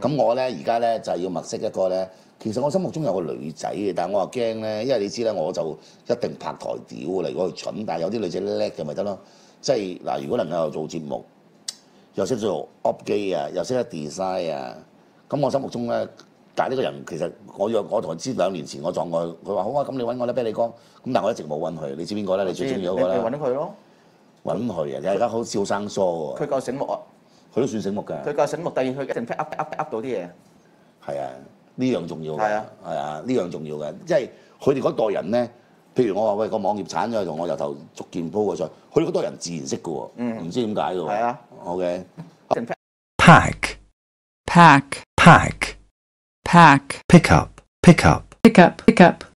咁、我咧而家咧就係要物色一個咧，其實我心目中有個女仔嘅，但係我又驚咧，因為你知咧，我就一定拍台屌嚟，如果佢蠢，但係有啲女仔叻嘅咪得咯。即係嗱，如果能夠做節目，又識做 op 機啊，又識得 design 啊，咁我心目中咧，但係呢個人其實我約我同佢知兩年前我撞過佢，佢話好啊，咁你揾我啦，啤你哥，咁但係我一直冇揾佢，你知邊個咧？你最中意嗰個你你啦，揾佢咯，揾佢啊！你而家好笑生疏喎，佢夠醒目啊！佢都算醒目㗎。佢夠醒目，第二佢一定 pick up up up 到啲嘢。係啊，呢樣重要嘅。係啊，係啊，呢樣重要嘅，即係佢哋嗰代人咧，譬如我話喂個網頁鏟咗，同我由頭逐件鋪過上，佢哋嗰代人自然識嘅喎，嗯唔知點解嘅喎。係啊，OK。pack, pack, pack, pack, pick up, pick up, pick up, pick up.